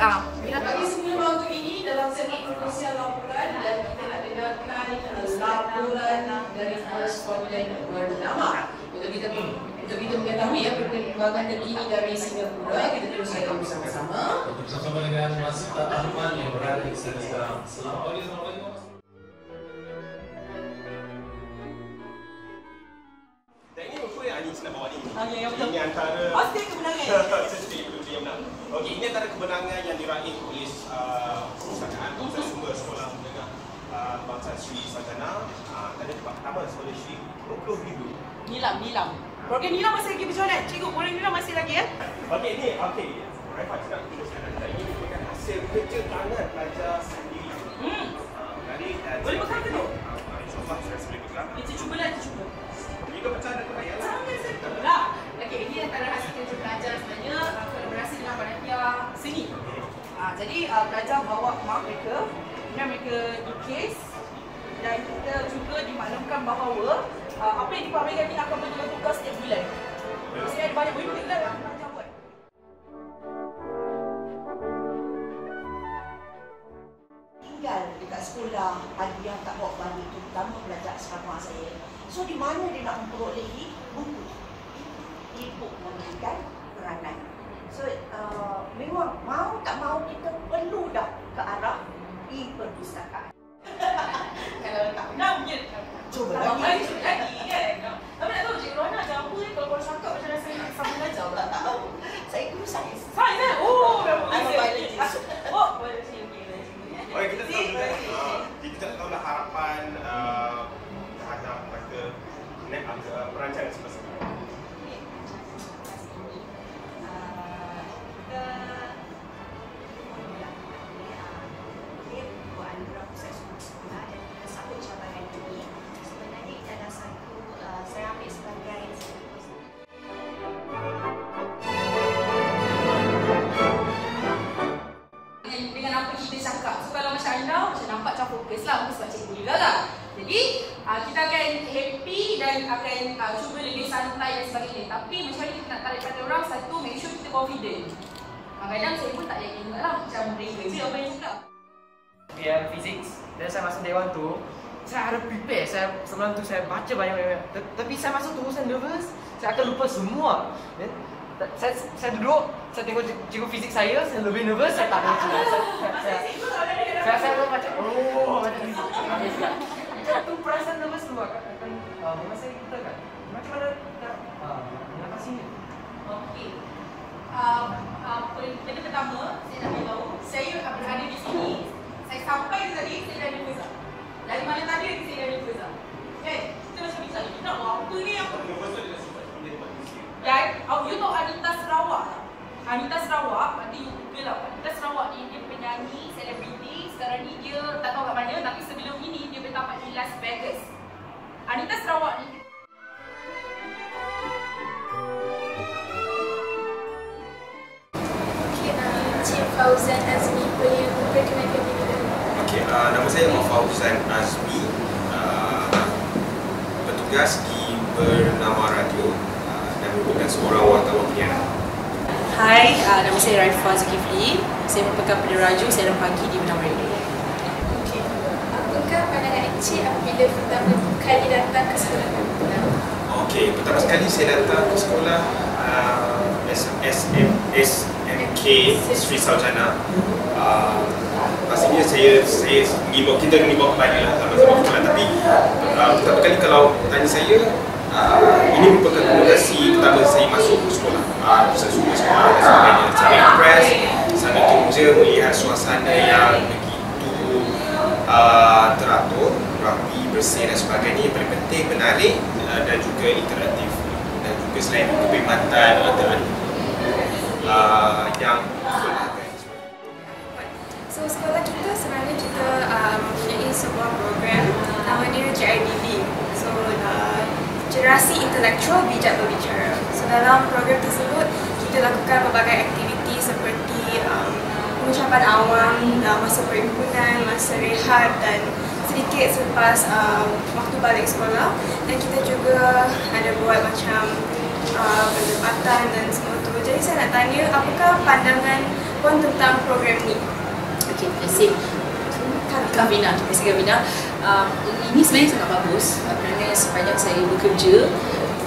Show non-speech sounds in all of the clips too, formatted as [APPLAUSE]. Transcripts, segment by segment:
ah, pihak Bagi semua waktu ini dalam segmen krusial laporan dan kita nak dengarkan laporan dari koresponden bernama untuk kita untuk kita mengetahui ya perkembangan terkini dari Singapura kita terus akan bersama-sama. Untuk bersama dengan Mas Ahmad yang berada di sana sekarang. Selamat pagi, selamat pagi. Dan ini apa yang Anis nak bawa ni? Ah, betul. Ini antara... Pasti kemenangan. [LAUGHS] Saya sendiri belum dia menang. Okey, ini antara kemenangan yang diraih oleh uh, perusahaan Perusahaan Sumber Sekolah Menengah uh, Bangsa Sri Sarjana uh, Tanda tempat pertama Sekolah Sri RM20,000 Nilam, nilam. Program nilam masih lagi berjalan. Cikgu, program nilam masih lagi ya? Okey, ini okey. Raifah cakap tuliskan anda ini merupakan hasil kerja tangan pelajar sendiri. Hmm. Uh, dari dan Boleh pegang ke tu? Uh, InsyaAllah saya boleh pegang. Kita cubalah, kita cuba. Jika pecah dan kebayang. Jangan sentuh lah. Okey, ini antara hasil kerja pelajar sebenarnya uh, kolaborasi dengan panitia seni. Uh, jadi uh, pelajar bawa mark mereka, kemudian mereka lukis dan kita juga dimaklumkan bahawa uh, apa yang dipamerkan ini akan bertukar tukar setiap bulan. Mesti ada banyak benda kita yang pelajar buat. tinggal dekat sekolah ada yang tak bawa balik terutama pelajar asrama saya so di mana dia nak memperolehi buku ibu memberikan nampak macam fokus lah, fokus sebab cikgu juga lah. Jadi, uh, kita akan happy dan akan uh, cuba lebih santai dan sebagainya. Tapi macam mana kita nak tarik pada orang, satu, make sure kita confident. Kadang-kadang saya pun tak yakin juga lah, macam mereka je apa yang cakap. PM Physics dan saya masuk Dewan tu saya ada prepare, saya sebelum tu saya baca banyak-banyak tapi saya masuk tu saya nervous, saya akan lupa semua. Ta- saya, saya duduk, saya tengok cik- cikgu fizik saya, saya lebih nervous, saya tak baca [LAUGHS] saya, saya, saya, saya, saya, saya macam, oh macam ni Habis kan Macam tu perasaan akan, akan uh, memang saya kita kan Macam mana nak uh, mengatasi ni? Okey. Uh, uh, benda pertama, saya nak beritahu, saya berada di sini, saya sampai di tadi, saya dah Fauzan Azmi boleh memperkenalkan diri. Okey, uh, nama saya Muhammad Fauzan Azmi. Uh, bertugas di Bernama Radio uh, dan merupakan seorang wartawan penyiaran. Hai, uh, nama saya Raifah Zulkifli. Saya merupakan penderaju siaran pagi di Benam Radio. Okay. Apakah pandangan Encik apabila pertama kali datang ke sekolah? Okey, pertama sekali saya datang ke sekolah uh, SM, SMK Sri Sarjana. Uh, pastinya saya saya mengimbau kita mengimbau kembali lah sama-sama sekolah tapi uh, pertama kali kalau tanya saya uh, ini merupakan komunikasi pertama saya masuk ke sekolah. Uh, saya suka sekolah dan sebagainya. Saya impress sangat teruja melihat suasana yang begitu uh, teratur rapi bersih dan sebagainya. Yang paling penting menarik uh, dan juga interaktif. Dan juga selain itu perkhidmatan uh, yang So sekolah kita sebenarnya kita mempunyai sebuah program namanya JIBB. So uh, Generasi Intelektual Bijak Berbicara. So dalam program tersebut kita lakukan berbagai aktiviti seperti um, pengucapan awam, uh, masa perhimpunan, masa rehat dan sedikit selepas uh, waktu balik sekolah dan kita juga ada buat macam uh, perdebatan dan semua tu. Jadi saya nak tanya apakah pandangan pun tentang program ni. Okey, terima kasih. Kavina, terima kasih Kavina. Uh, ini sebenarnya sangat bagus kerana sepanjang saya bekerja,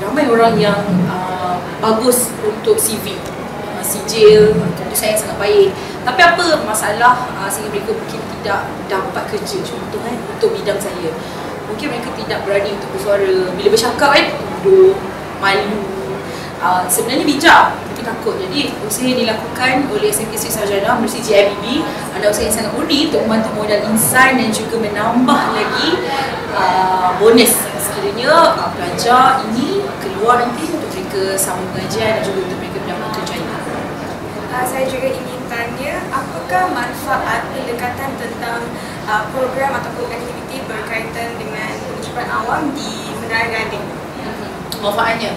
ramai orang yang uh, bagus untuk CV. Uh, sijil, tentu saya sangat baik. Tapi apa masalah uh, sehingga mereka mungkin tidak dapat kerja contoh kan untuk bidang saya. Mungkin mereka tidak berani untuk bersuara. Bila bercakap kan, duduk, malu. Uh, sebenarnya bijak takut. Jadi usaha yang dilakukan oleh SMP Sri Sarjana melalui GIBB adalah usaha yang sangat murni untuk membantu modal insan dan juga menambah lagi uh, bonus sekiranya uh, pelajar ini keluar nanti untuk mereka sambung pengajian dan juga untuk mereka mendapat kejayaan. Uh, saya juga ingin tanya, apakah manfaat pendekatan tentang uh, program ataupun aktiviti berkaitan dengan pengucapan awam di Menara Gading? manfaatnya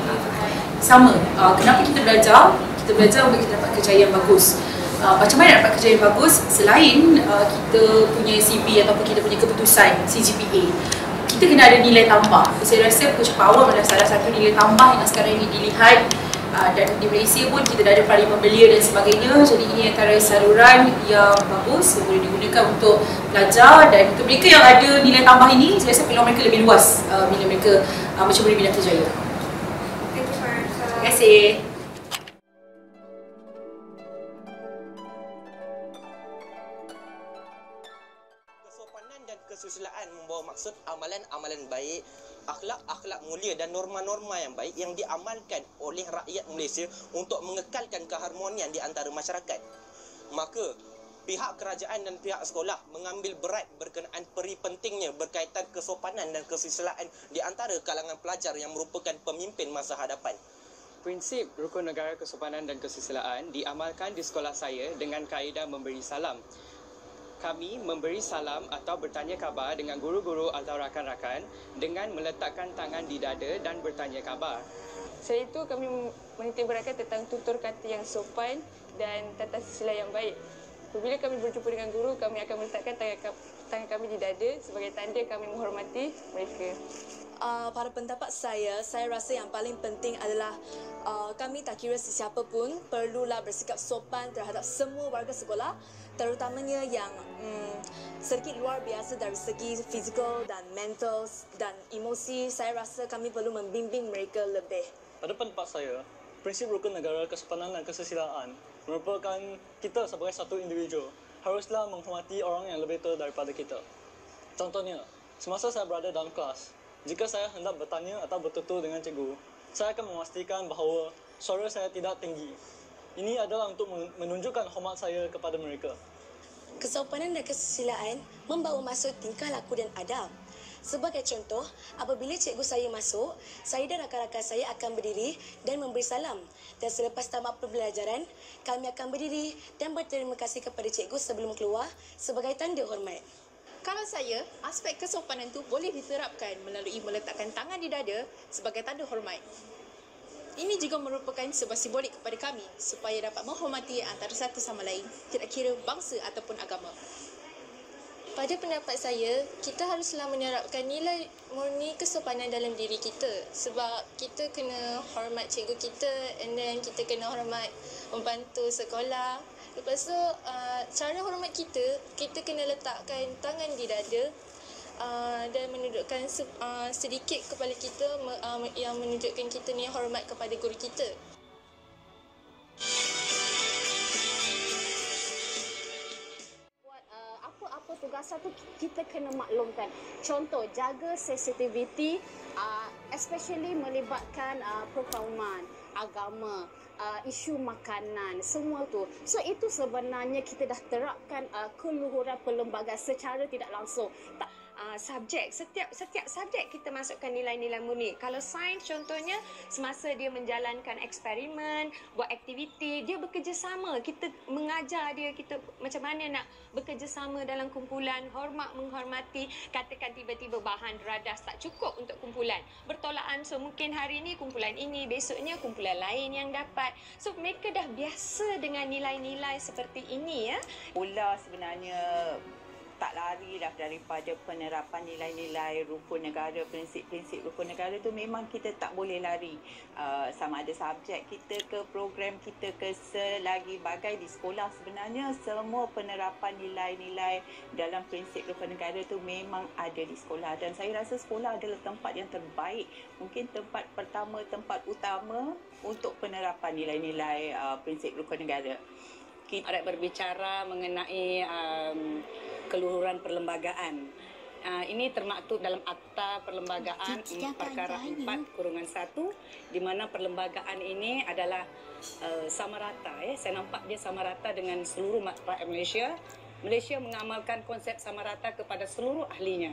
sama. Uh, kenapa kita belajar? Kita belajar untuk kita dapat kejayaan bagus. Uh, macam mana nak dapat kejayaan bagus? Selain uh, kita punya CV ataupun kita punya keputusan CGPA kita kena ada nilai tambah. Saya rasa pengucapan awam adalah salah satu nilai tambah yang sekarang ini dilihat. Uh, dan di Malaysia pun kita dah ada parlimen belia dan sebagainya. Jadi ini antara saluran yang bagus yang boleh digunakan untuk belajar. Dan untuk mereka yang ada nilai tambah ini saya rasa peluang mereka lebih luas uh, bila mereka uh, menceburi bidang kerjaya kasih. Kesopanan dan kesusilaan membawa maksud amalan-amalan baik, akhlak-akhlak mulia dan norma-norma yang baik yang diamalkan oleh rakyat Malaysia untuk mengekalkan keharmonian di antara masyarakat. Maka, pihak kerajaan dan pihak sekolah mengambil berat berkenaan peri pentingnya berkaitan kesopanan dan kesusilaan di antara kalangan pelajar yang merupakan pemimpin masa hadapan. Prinsip rukun negara kesopanan dan kesusilaan diamalkan di sekolah saya dengan kaedah memberi salam. Kami memberi salam atau bertanya khabar dengan guru-guru atau rakan-rakan dengan meletakkan tangan di dada dan bertanya khabar. Selain itu, kami menitik beratkan tentang tutur kata yang sopan dan tata sila yang baik. Apabila kami berjumpa dengan guru, kami akan meletakkan tangan, tangan kami di dada sebagai tanda kami menghormati mereka. Uh, pada pendapat saya, saya rasa yang paling penting adalah uh, kami tak kira sesiapa pun perlulah bersikap sopan terhadap semua warga sekolah terutamanya yang um, sedikit luar biasa dari segi fizikal dan mental dan emosi. Saya rasa kami perlu membimbing mereka lebih. Pada pendapat saya, prinsip rukun negara kesopanan dan kesusilaan merupakan kita sebagai satu individu haruslah menghormati orang yang lebih tua daripada kita. Contohnya, semasa saya berada dalam kelas, jika saya hendak bertanya atau bertutur dengan cikgu, saya akan memastikan bahawa suara saya tidak tinggi. Ini adalah untuk menunjukkan hormat saya kepada mereka. Kesopanan dan kesusilaan membawa maksud tingkah laku dan adab. Sebagai contoh, apabila cikgu saya masuk, saya dan rakan-rakan saya akan berdiri dan memberi salam. Dan selepas tamat pembelajaran, kami akan berdiri dan berterima kasih kepada cikgu sebelum keluar sebagai tanda hormat. Kalau saya, aspek kesopanan itu boleh diterapkan melalui meletakkan tangan di dada sebagai tanda hormat. Ini juga merupakan sebuah simbolik kepada kami supaya dapat menghormati antara satu sama lain, tidak kira bangsa ataupun agama. Pada pendapat saya, kita haruslah menerapkan nilai murni kesopanan dalam diri kita sebab kita kena hormat cikgu kita and then kita kena hormat membantu sekolah. Lepas tu, uh, cara hormat kita, kita kena letakkan tangan di dada uh, dan menunjukkan uh, sedikit kepala kita uh, yang menunjukkan kita ni hormat kepada guru kita. Apa tugas tu kita kena maklumkan. Contoh jaga sensitivity uh, especially melibatkan uh, perkauman, agama, uh, isu makanan, semua tu. So itu sebenarnya kita dah terapkan uh, keluhuran perlembagaan secara tidak langsung. Tak, uh, subjek setiap setiap subjek kita masukkan nilai-nilai murni. Kalau sains contohnya semasa dia menjalankan eksperimen buat aktiviti dia bekerjasama. Kita mengajar dia kita macam mana nak bekerjasama dalam kumpulan hormat menghormati katakan tiba-tiba bahan radas tak cukup untuk kumpulan. Bertolakan so mungkin hari ini kumpulan ini besoknya kumpulan lain yang dapat. So mereka dah biasa dengan nilai-nilai seperti ini ya. Bola sebenarnya tak lari dah daripada penerapan nilai-nilai rukun negara, prinsip-prinsip rukun negara tu memang kita tak boleh lari. Uh, sama ada subjek kita ke program kita ke selagi bagai di sekolah. Sebenarnya semua penerapan nilai-nilai dalam prinsip rukun negara tu memang ada di sekolah. Dan saya rasa sekolah adalah tempat yang terbaik. Mungkin tempat pertama tempat utama untuk penerapan nilai-nilai uh, prinsip rukun negara kita berbicara mengenai um, keluhuran perlembagaan. Uh, ini termaktub dalam Akta Perlembagaan Perkara 4 kurungan 1 di mana perlembagaan ini adalah uh, sama rata ya. Saya nampak dia sama rata dengan seluruh rakyat Malaysia. Malaysia mengamalkan konsep sama rata kepada seluruh ahlinya.